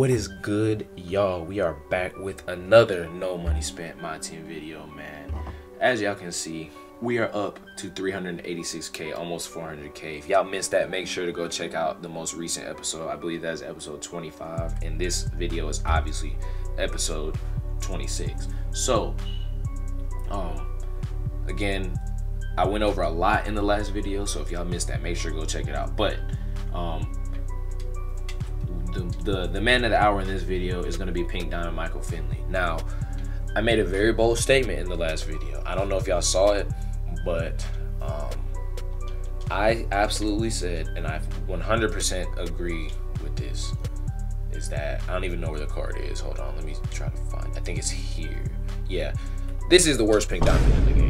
What is good, y'all? We are back with another No Money Spent My Team video, man. As y'all can see, we are up to 386k, almost 400k. If y'all missed that, make sure to go check out the most recent episode. I believe that's episode 25, and this video is obviously episode 26. So, um, again, I went over a lot in the last video, so if y'all missed that, make sure to go check it out. But, um, the, the, the man of the hour in this video is going to be Pink Diamond Michael Finley. Now, I made a very bold statement in the last video. I don't know if y'all saw it, but um, I absolutely said, and I 100% agree with this, is that I don't even know where the card is. Hold on, let me try to find. I think it's here. Yeah, this is the worst Pink Diamond in the game.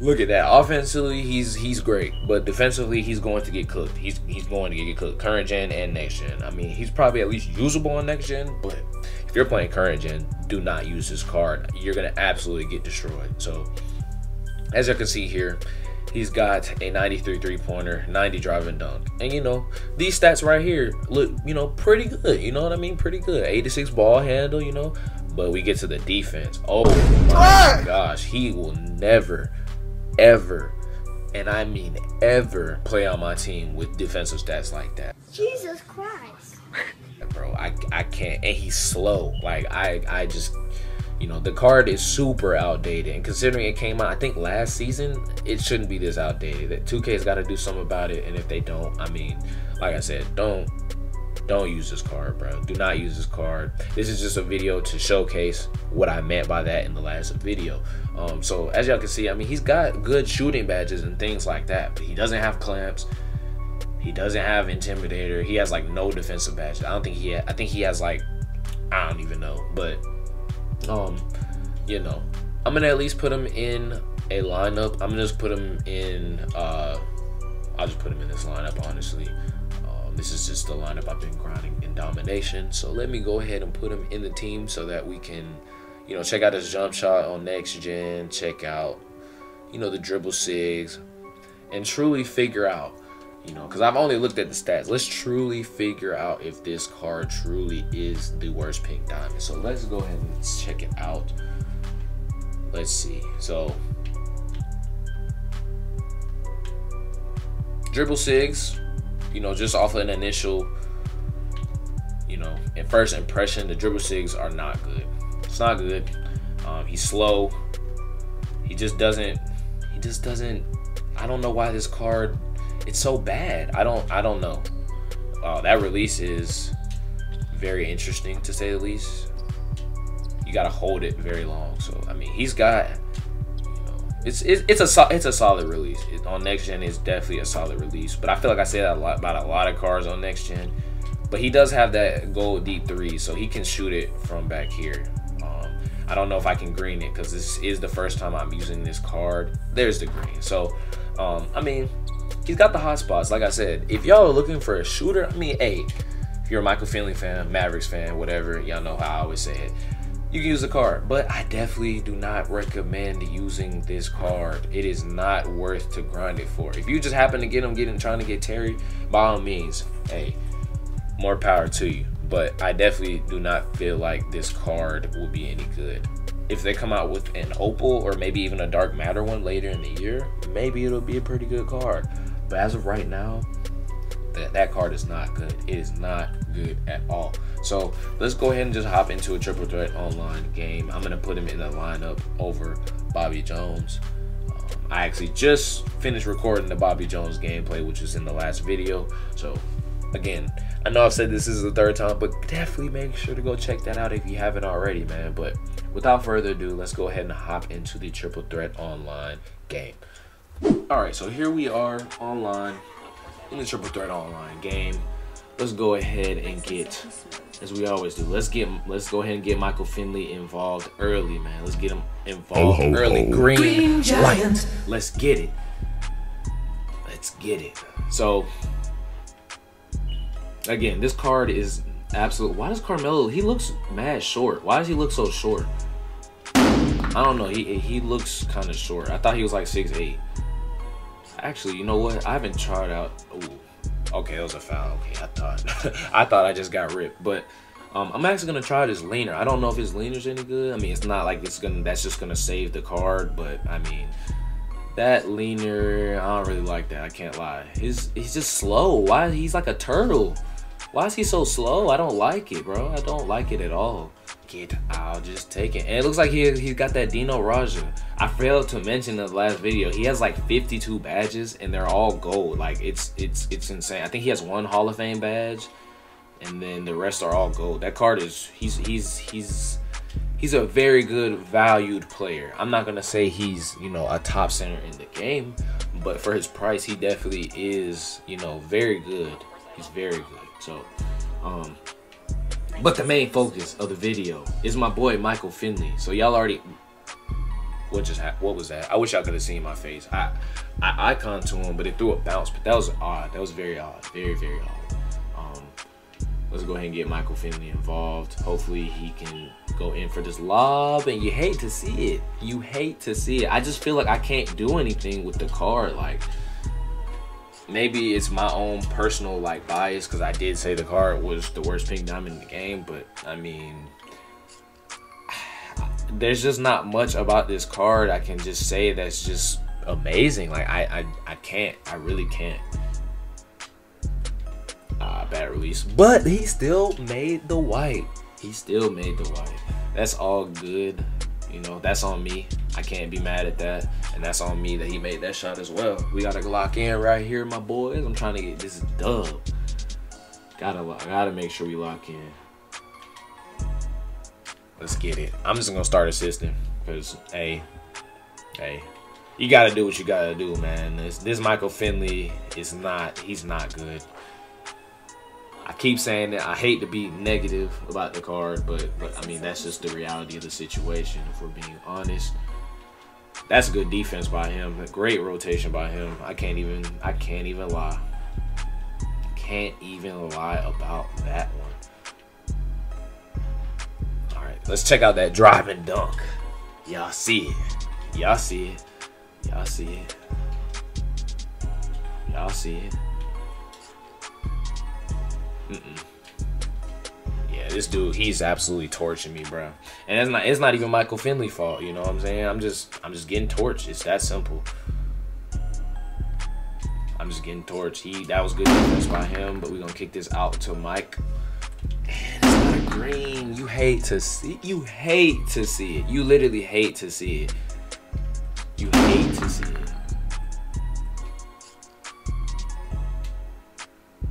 Look at that. Offensively, he's he's great, but defensively, he's going to get cooked. He's he's going to get cooked. Current gen and next gen. I mean, he's probably at least usable on next gen, but if you're playing current gen, do not use this card. You're gonna absolutely get destroyed. So, as you can see here, he's got a 93 three-pointer, 90 driving dunk, and you know these stats right here look you know pretty good. You know what I mean? Pretty good. 86 ball handle. You know, but we get to the defense. Oh my gosh, he will never ever, and I mean ever, play on my team with defensive stats like that. Jesus Christ. Bro, I, I can't. And he's slow. Like, I, I just, you know, the card is super outdated. And considering it came out, I think last season, it shouldn't be this outdated. That 2K's got to do something about it. And if they don't, I mean, like I said, don't don't use this card, bro. Do not use this card. This is just a video to showcase what I meant by that in the last video. Um, so as y'all can see, I mean, he's got good shooting badges and things like that, but he doesn't have clamps. He doesn't have intimidator. He has like no defensive badges. I don't think he. Ha I think he has like, I don't even know, but um, you know, I'm gonna at least put him in a lineup. I'm gonna just put him in. Uh, I'll just put him in this lineup, honestly. Um, this is just the lineup I've been grinding in domination. So let me go ahead and put him in the team so that we can, you know, check out his jump shot on next gen, check out, you know, the dribble sigs, and truly figure out, you know, because I've only looked at the stats. Let's truly figure out if this card truly is the worst pink diamond. So let's go ahead and check it out. Let's see. So dribble sigs you know, just off an initial, you know, in first impression, the dribble sigs are not good. It's not good. Um, he's slow. He just doesn't. He just doesn't. I don't know why this card. It's so bad. I don't. I don't know. Uh, that release is very interesting to say the least. You got to hold it very long. So I mean, he's got it's it's, it's a it's a solid release it, on next gen. It's definitely a solid release, but I feel like I say that a lot about a lot of cars on next gen. But he does have that gold deep three, so he can shoot it from back here. Um, I don't know if I can green it because this is the first time I'm using this card. There's the green. So, um, I mean, he's got the hot spots. Like I said, if y'all are looking for a shooter, I mean, hey, if you're a Michael Finley fan, Mavericks fan, whatever, y'all know how I always say it you can use the card but i definitely do not recommend using this card. It is not worth to grind it for. If you just happen to get them getting trying to get terry by all means hey more power to you. But i definitely do not feel like this card will be any good. If they come out with an opal or maybe even a dark matter one later in the year maybe it'll be a pretty good card. But as of right now that that card is not good it is not good at all so let's go ahead and just hop into a triple threat online game. I'm gonna put him in the lineup over Bobby Jones. Um, I actually just finished recording the Bobby Jones gameplay, which is in the last video. So again, I know I've said this is the third time, but definitely make sure to go check that out if you haven't already, man. But without further ado, let's go ahead and hop into the triple threat online game. All right, so here we are online in the triple threat online game. Let's go ahead and get as we always do. Let's get let's go ahead and get Michael Finley involved early, man. Let's get him involved ho, ho, early. Ho. Green, Green light. Let's get it. Let's get it. So again, this card is absolute. Why does Carmelo? He looks mad short. Why does he look so short? I don't know. He he looks kind of short. I thought he was like six eight. Actually, you know what? I haven't tried out. Ooh. Okay, it was a foul. Okay, I thought I thought I just got ripped, but Um, I'm actually gonna try this leaner. I don't know if his leaner's any good. I mean, it's not like it's gonna that's just gonna save the card, but I mean, that leaner, I don't really like that. I can't lie. He's he's just slow. Why? He's like a turtle. Why is he so slow? I don't like it, bro. I don't like it at all. Get I'll just take it. And it looks like he he's got that Dino Radja. I failed to mention in the last video. He has like 52 badges and they're all gold. Like it's it's it's insane. I think he has one Hall of Fame badge and then the rest are all gold. That card is he's he's he's he's a very good valued player. I'm not gonna say he's you know a top center in the game, but for his price, he definitely is you know very good. He's very good. So, um, but the main focus of the video is my boy Michael Finley. So y'all already what just happened? What was that? I wish y'all could have seen my face. I I icon to him, but it threw a bounce. But that was odd. That was very odd. Very very odd Um, let's go ahead and get Michael Finley involved. Hopefully he can go in for this lob and you hate to see it. You hate to see it. I just feel like I can't do anything with the card. Like maybe it's my own personal like bias because I did say the card was the worst pink diamond in the game, but I mean there's just not much about this card I can just say that's just amazing. Like I I, I can't. I really can't uh, bad release. But he still made the white. He still made the white. That's all good. You know, that's on me. I can't be mad at that. And that's on me that he made that shot as well. We gotta lock in right here, my boys. I'm trying to get this dub. Gotta, gotta make sure we lock in. Let's get it. I'm just gonna start assisting because, hey, hey, you gotta do what you gotta do, man. This, this Michael Finley is not. He's not good. I keep saying that I hate to be negative about the card, but but I mean that's just the reality of the situation. If we're being honest, that's a good defense by him. A great rotation by him. I can't even I can't even lie. Can't even lie about that one. Let's check out that driving dunk. Y'all see it. Y'all see it. Y'all see it. Y'all see it. Mm-mm. Yeah, this dude, he's absolutely torching me, bro. And it's not, it's not even Michael Finley fault. You know what I'm saying? I'm just, I'm just getting torched. It's that simple. I'm just getting torched. He, that was good defense by him, but we're gonna kick this out to Mike. And You hate to see. You hate to see it. You literally hate to see it. You hate to see it.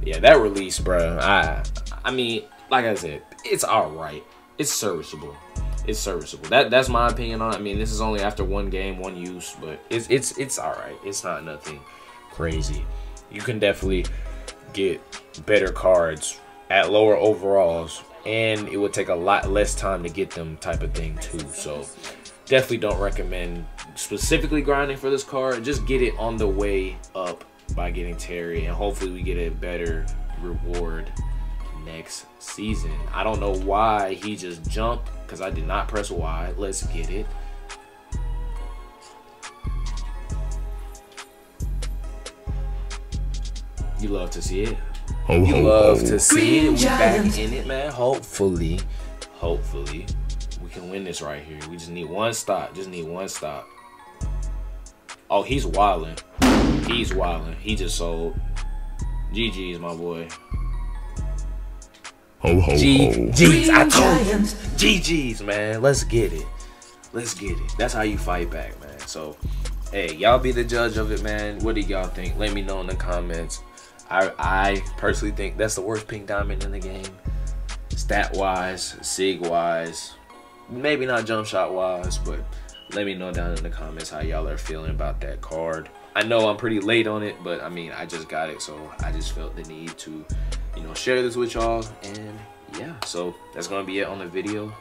yeah, that release, bro. I, I mean, like I said, it's all right. It's serviceable. It's serviceable. That that's my opinion on it. I mean, this is only after one game, one use, but it's it's it's all right. It's not nothing crazy. You can definitely get better cards at lower overalls, and it would take a lot less time to get them, type of thing too. So definitely don't recommend specifically grinding for this card. Just get it on the way up by getting Terry, and hopefully we get a better reward next season. I don't know why he just jumped because I did not press Y. Let's get it. You love to see it. Ho, you ho, love ho. to see Green it. We back in it, man. Hopefully, hopefully, we can win this right here. We just need one stop. Just need one stop. Oh, he's wilding. He's wilding. He just sold. GG's, my boy. Ho ho GG's. I told you. GG's, man. Let's get it. Let's get it. That's how you fight back, man. So, hey, y'all be the judge of it, man. What do y'all think? Let me know in the comments. I I personally think that's the worst pink diamond in the game. Stat wise, sig wise, maybe not jump shot wise, but let me know down in the comments how y'all are feeling about that card. I know I'm pretty late on it, but I mean, I just got it, so I just felt the need to, you know, share this with y'all. And yeah, so that's gonna be it on the video.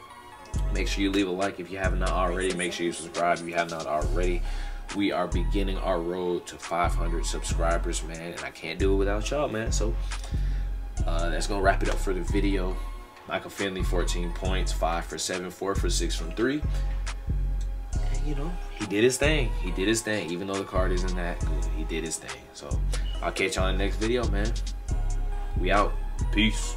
Make sure you leave a like if you have not already. Make sure you subscribe if you have not already. We are beginning our road to 500 subscribers, man, and I can't do it without y'all, man. So uh, that's gonna wrap it up for the video. Michael Finley, 14 points, five for seven, four for six from three And, you know, he did his thing. He did his thing. Even though the card isn't that good, he did his thing. So I'll catch y'all in the next video, man. We out. Peace.